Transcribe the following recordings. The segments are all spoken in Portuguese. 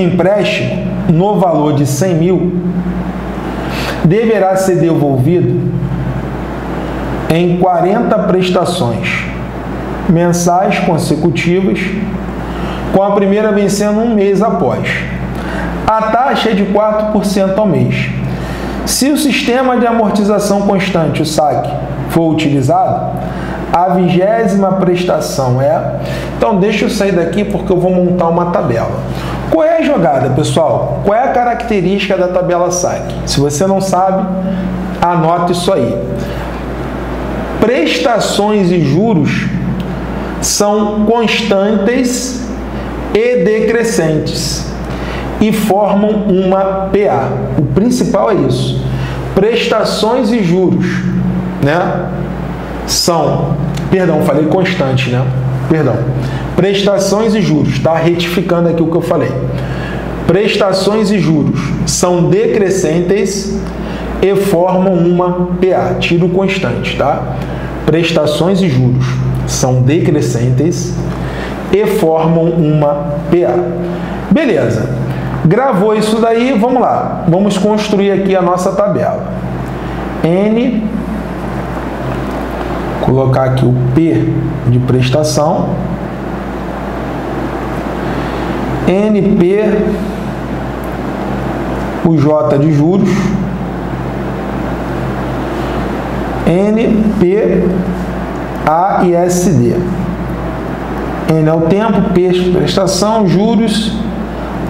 empréstimo no valor de 100 mil deverá ser devolvido em 40 prestações mensais consecutivas, com a primeira vencendo um mês após. A taxa é de 4% ao mês. Se o sistema de amortização constante, o SAC, for utilizado, a vigésima prestação é. Então, deixa eu sair daqui porque eu vou montar uma tabela. Qual é a jogada, pessoal? Qual é a característica da tabela SAC? Se você não sabe, anote isso aí. Prestações e juros são constantes e decrescentes e formam uma PA. O principal é isso. Prestações e juros, né? São, perdão, falei constante, né? Perdão. Prestações e juros, tá retificando aqui o que eu falei. Prestações e juros são decrescentes e formam uma PA, tiro constante, tá? Prestações e juros são decrescentes e formam uma PA. Beleza. Gravou isso daí, vamos lá. Vamos construir aqui a nossa tabela. N, colocar aqui o P de prestação. NP, o J de juros. NP, A e SD. N é o tempo, P é prestação, juros,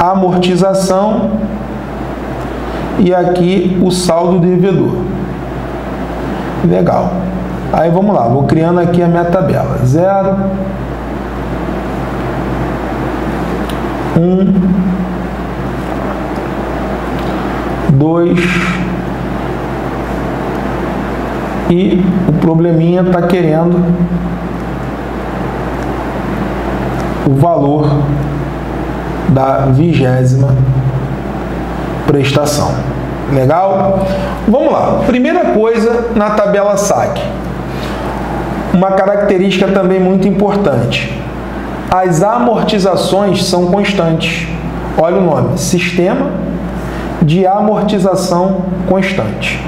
amortização e aqui o saldo devedor. Legal. Aí vamos lá, vou criando aqui a minha tabela. 0, 1, 2 e o probleminha está querendo o valor da vigésima prestação. Legal? Vamos lá. Primeira coisa na tabela SAC. Uma característica também muito importante. As amortizações são constantes. Olha o nome: Sistema de Amortização Constante.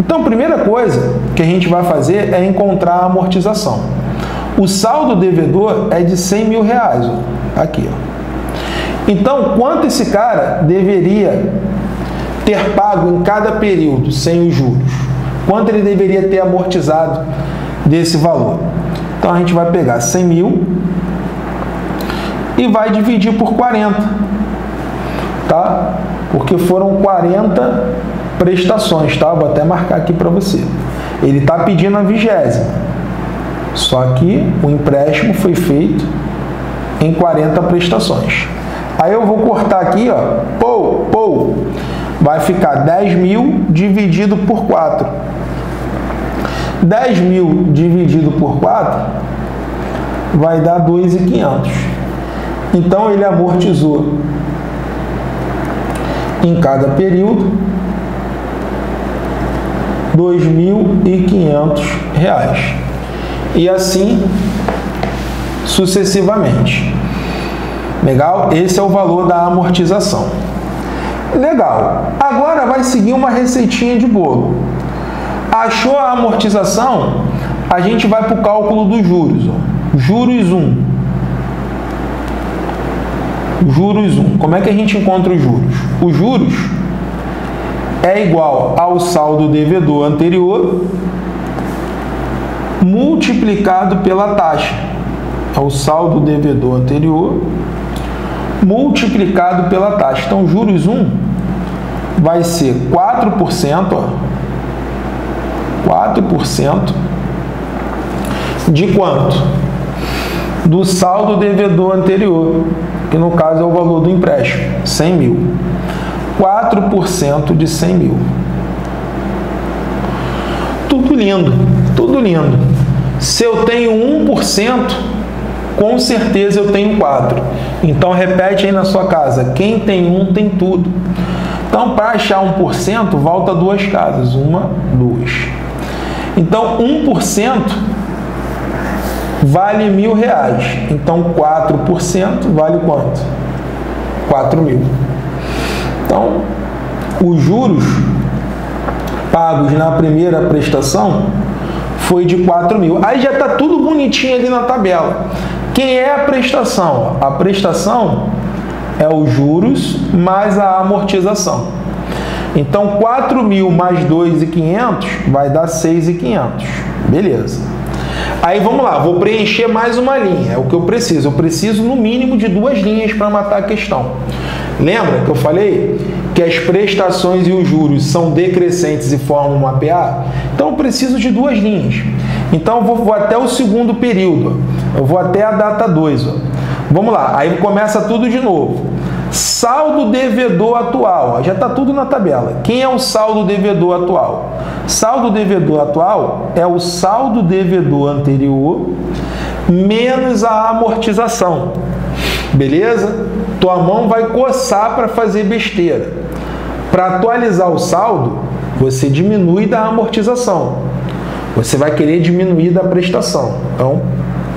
Então, primeira coisa que a gente vai fazer é encontrar a amortização. O saldo devedor é de 100 mil reais. Ó. Aqui, ó. Então, quanto esse cara deveria ter pago em cada período sem os juros? Quanto ele deveria ter amortizado desse valor? Então, a gente vai pegar 100 mil e vai dividir por 40, tá? Porque foram 40 prestações, tá? Vou até marcar aqui para você. Ele está pedindo a vigésima, só que o empréstimo foi feito em 40 prestações. Aí eu vou cortar aqui, ó, pou, pou, vai ficar 10 mil dividido por 4. 10 mil dividido por 4 vai dar 2.500. Então ele amortizou em cada período R$ 2.500 e assim sucessivamente. Legal? Esse é o valor da amortização. Legal. Agora vai seguir uma receitinha de bolo. Achou a amortização? A gente vai para o cálculo dos juros. Ó. Juros 1. Juros 1. Como é que a gente encontra os juros? Os juros é igual ao saldo devedor anterior multiplicado pela taxa. É o saldo devedor anterior multiplicado pela taxa. Então, juros 1 vai ser 4%, ó, 4% de quanto? Do saldo devedor anterior, que no caso é o valor do empréstimo, 100 mil. 4% de 100 mil. Tudo lindo, tudo lindo. Se eu tenho 1%, com certeza eu tenho 4. Então repete aí na sua casa, quem tem um tem tudo. Então para achar 1%, volta duas casas, uma, duas. Então 1% vale mil reais. Então 4% vale quanto? 4 mil. Então, os juros pagos na primeira prestação foi de 4 mil. Aí já está tudo bonitinho ali na tabela. Quem é a prestação? A prestação é os juros mais a amortização. Então, 4 mil mais 2.500 vai dar 6.500. Beleza. Aí vamos lá, vou preencher mais uma linha, é o que eu preciso. Eu preciso no mínimo de duas linhas para matar a questão. Lembra que eu falei que as prestações e os juros são decrescentes e formam uma PA? Então eu preciso de duas linhas. Então eu vou, vou até o segundo período, eu vou até a data 2. Vamos lá, aí começa tudo de novo. Saldo devedor atual, já está tudo na tabela. Quem é o saldo devedor atual? Saldo devedor atual é o saldo devedor anterior menos a amortização. Beleza? Tua mão vai coçar para fazer besteira. Para atualizar o saldo, você diminui da amortização. Você vai querer diminuir da prestação. Então,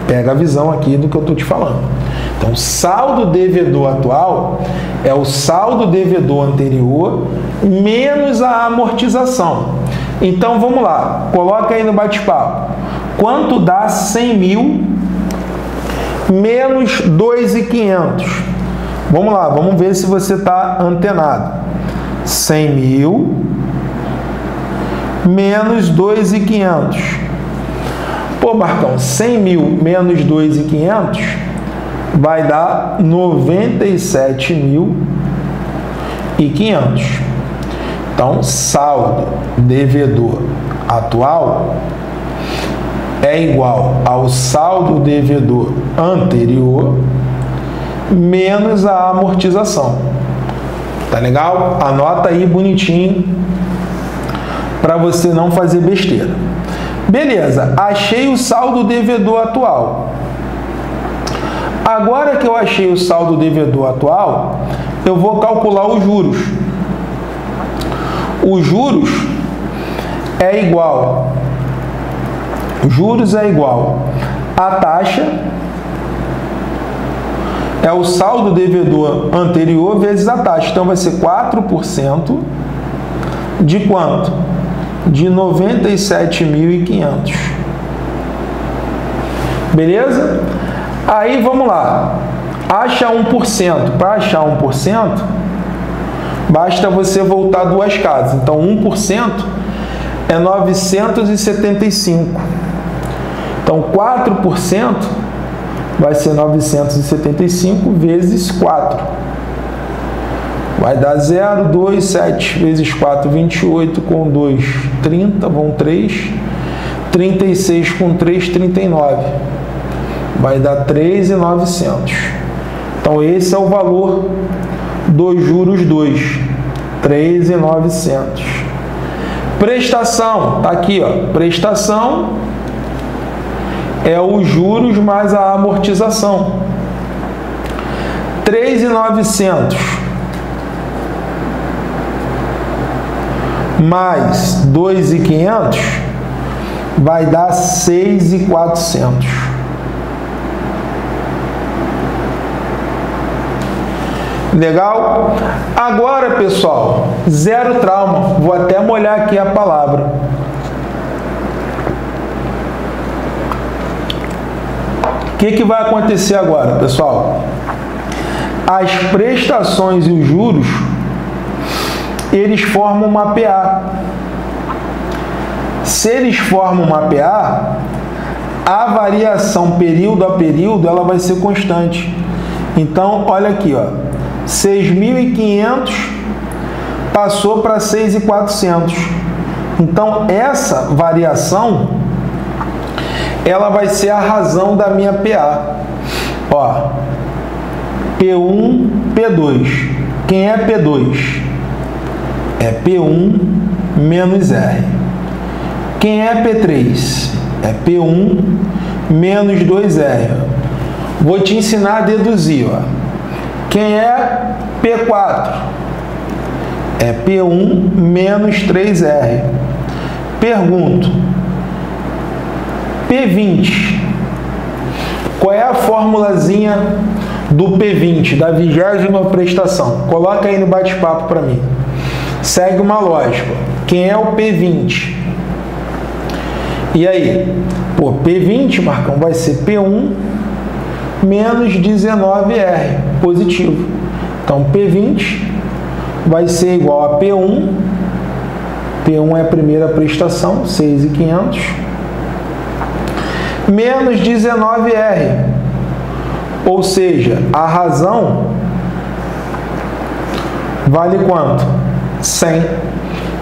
pega a visão aqui do que eu estou te falando. Então, saldo devedor atual é o saldo devedor anterior menos a amortização. Então, vamos lá. Coloca aí no bate-papo. Quanto dá 100 mil menos 2.500? Vamos lá, vamos ver se você está antenado. 100 mil menos 2.500. Pô, Marcão, 100 mil menos 2.500 vai dar 97.500. Então, saldo devedor atual é igual ao saldo devedor anterior menos a amortização. Tá legal? Anota aí bonitinho para você não fazer besteira. Beleza, achei o saldo devedor atual. Agora que eu achei o saldo devedor atual, eu vou calcular os juros. Os juros é igual, juros é igual a taxa é o saldo devedor anterior vezes a taxa. Então vai ser 4% de quanto? De 97.500. Beleza? Aí vamos lá. Acha 1%. Para achar 1%, basta você voltar duas casas. Então 1% é 975. Então 4% vai ser 975 vezes 4. Vai dar 0, 2, 7 vezes 4, 28 com 2, 30, vão 3. 36 com 3, 39 vai dar 3.900. Então esse é o valor dos juros 2, 3.900. Prestação, tá aqui, ó. Prestação é os juros mais a amortização. 3.900 mais 2.500 vai dar 6.400. Legal? Agora, pessoal, zero trauma. Vou até molhar aqui a palavra. O que, que vai acontecer agora, pessoal? As prestações e os juros, eles formam uma PA. Se eles formam uma PA, a variação período a período, ela vai ser constante. Então, olha aqui, ó. 6.500 passou para 6.400. Então, essa variação ela vai ser a razão da minha PA. Ó, P1, P2. Quem é P2? É P1 menos R. Quem é P3? É P1 menos 2R. Vou te ensinar a deduzir, ó. Quem é P4? É P1 menos 3R. Pergunto, P20, qual é a formulazinha do P20, da vigésima prestação. Coloca aí no bate-papo para mim. Segue uma lógica. Quem é o P20? E aí? Pô, P20, Marcão, vai ser P1 menos 19R, positivo. Então, P20 vai ser igual a P1. P1 é a primeira prestação, 6,500. Menos 19R. Ou seja, a razão vale quanto? 100.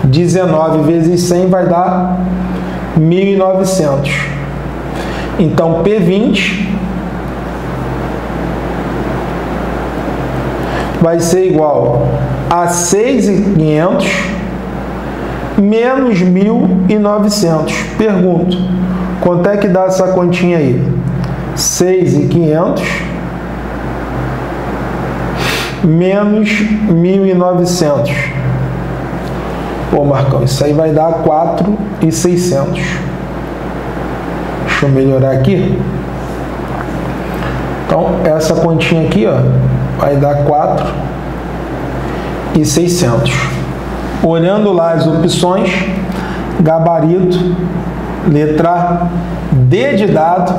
19 vezes 100 vai dar 1.900. Então, P20 vai ser igual a 6.500 menos 1.900. Pergunto, quanto é que dá essa continha aí? 6.500 menos 1.900. Pô, Marcão, isso aí vai dar 4.600. Deixa eu melhorar aqui. Então, essa continha aqui, ó, vai dar 4.600. Olhando lá as opções, gabarito, letra D de dado,